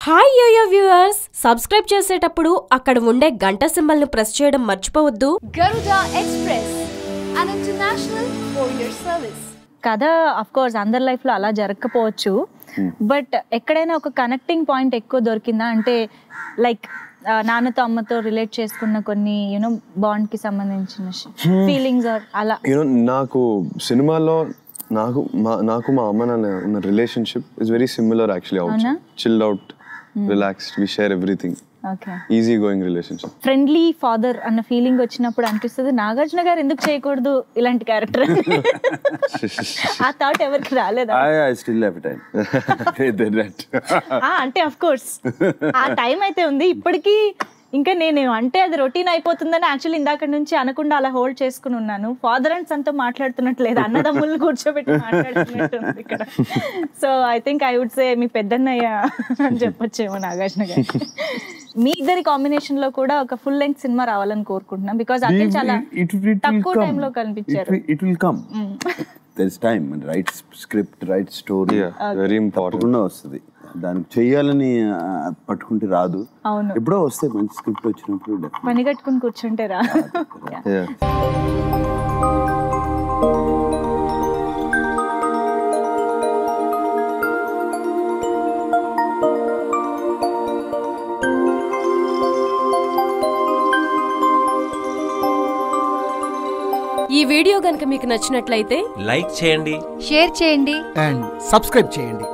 Hi yo-yo viewers subscribe చేసేటప్పుడు అక్కడ ఉండే గంట సింబల్ను ప్రెస్ చేయడం మర్చిపోవద్దు. Garuda Express, an international courier service. కథ అఫ్ కోర్స్ అందరి లైఫ్లో అలా జరగకపోవచ్చు. బట్ ఎక్కడైనా ఒక కనెక్టింగ్ పాయింట్ ఎక్కువ దొరికిందా? అంటే లైక్ నాన్నతో అమ్మతో రిలేట్ చేసుకున్న కొన్ని యూనో బాండ్కి సంబంధించిన ఫీలింగ్స్ అలా. యూనో నాకు సినిమాలో నాకు మా నాకు మా అమ్మ నాన్న ఉన్న relationship is very similar actually out అవునా? Chilled out relaxed we share everything okay easy going relationship friendly father అన్న ఫీలింగ్ వచ్చినప్పుడు అనిపిస్తుంది నాగార్జున గారు ఎందుకు చేయకూడదు ఇలాంటి క్యారెక్టర్ ఆ థాట్ ఎవరికి రాలేదా? I, I still have time. Than that. ఆ, అంటే అఫ్ కోర్స్ ఆ టైం అయితే ఉంది ఇప్పటికీ ఇంకా నేను అంటే అది రొటీన్ అయిపోతుందని యాక్చువల్లీ ఇందాక నుంచి అనకుండా అలా హోల్డ్ చేసుకుని ఉన్నాను. ఫాదర్ అండ్ సన్తో మాట్లాడుతున్నట్టు లేదు అన్నదమ్ముల్ని కూర్చోబెట్టి మాట్లాడుతున్నట్టు ఇక్కడ. So I think I would say మీ పెద్దన్నయ్య అని చెప్పొచ్చేమో నాగార్జున గారు. మీ ఇద్దరి కాంబినేషన్లో కూడా ఒక ఫుల్ లెంగ్త్ సినిమా రావాలని కోరుకుంటున్నాం బికాస్ అదే చాలా తక్కువ. టైంలో కనిపించారు. Will, it will come. There's time. Write script, write story. Very important వస్తుంది. దానికి చెయ్యాలని ఆ, పట్టుకుంటే రాదు. అవును. ఎప్పుడో వస్తాయి మంచి స్క్రిప్ట్ వచ్చినప్పుడు. పని కట్టుకుని కూర్చుంటేరా ఈ వీడియో గనుక మీకు నచ్చినట్లయితే లైక్ చేయండి. షేర్ చేయండి. అండ్ సబ్స్క్రైబ్ చేయండి.